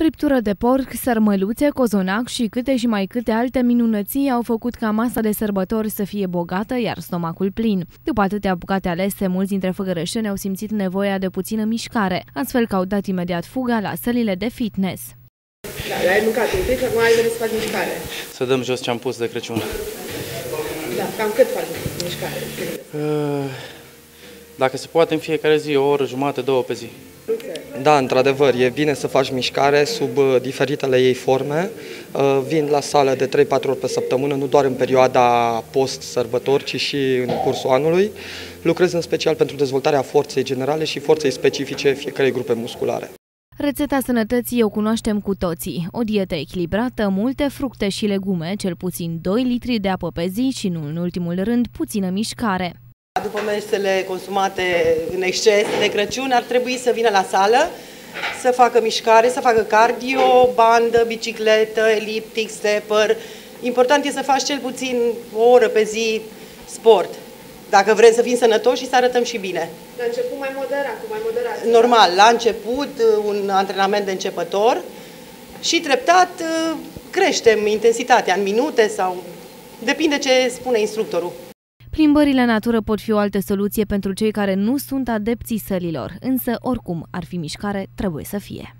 Friptură de porc, sărmăluțe, cozonac și câte și mai câte alte minunății au făcut ca masa de sărbători să fie bogată, iar stomacul plin. După atâtea bucate alese, mulți dintre făgărășeni au simțit nevoia de puțină mișcare, astfel că au dat imediat fuga la sălile de fitness. Da, ai mâncat un pic, acum ai venit să faci mișcare. Să dăm jos ce am pus de Crăciun. Da, cam cât faci mișcare? Uh, Dacă se poate în fiecare zi, o oră, jumate, două pe zi. Da, într-adevăr, e bine să faci mișcare sub uh, diferitele ei forme. Uh, Vin la sală de 3-4 ori pe săptămână, nu doar în perioada post-sărbători, ci și în cursul anului. Lucrez în special pentru dezvoltarea forței generale și forței specifice fiecarei grupe musculare. Rețeta sănătății o cunoaștem cu toții. O dietă echilibrată, multe fructe și legume, cel puțin 2 litri de apă pe zi și, nu în ultimul rând, puțină mișcare. După mesele consumate în exces de Crăciun, ar trebui să vină la sală, să facă mișcare, să facă cardio, bandă, bicicletă, eliptic, stepper. Important e să faci cel puțin o oră pe zi sport, dacă vrem să fim sănătoși și să arătăm și bine. La început mai moderat, cu mai moderat. Normal, la început un antrenament de începător și treptat creștem intensitatea în minute sau depinde ce spune instructorul. Plimbările în natură pot fi o altă soluție pentru cei care nu sunt adepții sălilor, însă oricum ar fi mișcare, trebuie să fie.